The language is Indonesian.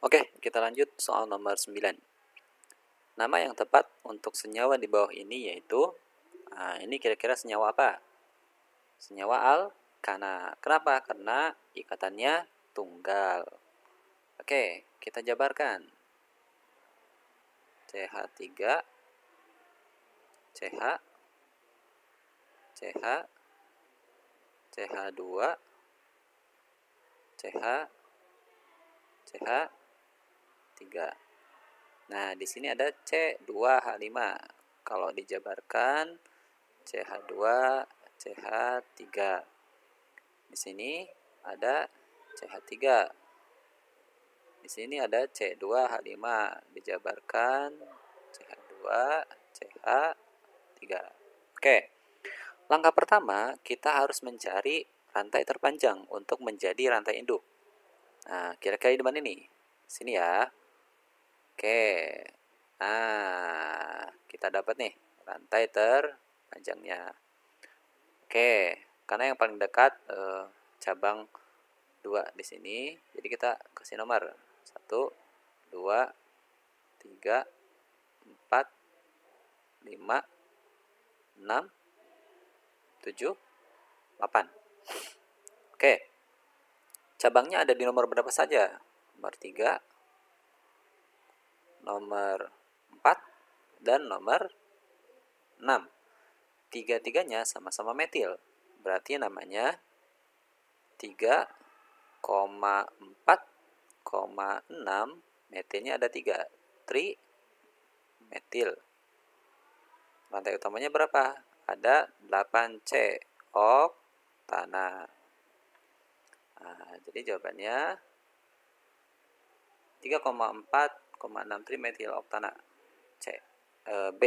Oke, kita lanjut soal nomor 9. Nama yang tepat untuk senyawa di bawah ini yaitu nah, ini kira-kira senyawa apa? Senyawa alkana. Kenapa? Karena ikatannya tunggal. Oke, kita jabarkan. CH3 CH CH CH2 CH CH 3 Nah, di sini ada C2H5. Kalau dijabarkan CH2 CH3. Di sini ada CH3. Di sini ada C2H5 dijabarkan CH2 CH3. Oke. Langkah pertama, kita harus mencari rantai terpanjang untuk menjadi rantai induk. Nah, kira-kira di mana ini? Sini ya. Oke. Nah, kita dapat nih rantai terpanjangnya. Oke, karena yang paling dekat eh, cabang dua di sini, jadi kita kasih nomor satu, dua, tiga, empat, lima, enam, tujuh, delapan. Oke. Cabangnya ada di nomor berapa saja? Nomor 3, nomor 4, dan nomor 6. Tiga-tiganya sama-sama metil. Berarti namanya 3,4,6 metilnya ada 3. Tri metil. Rantai utamanya berapa? Ada 8C oktana. Nah, jadi jawabannya 3,4,63 metil oktana C e, B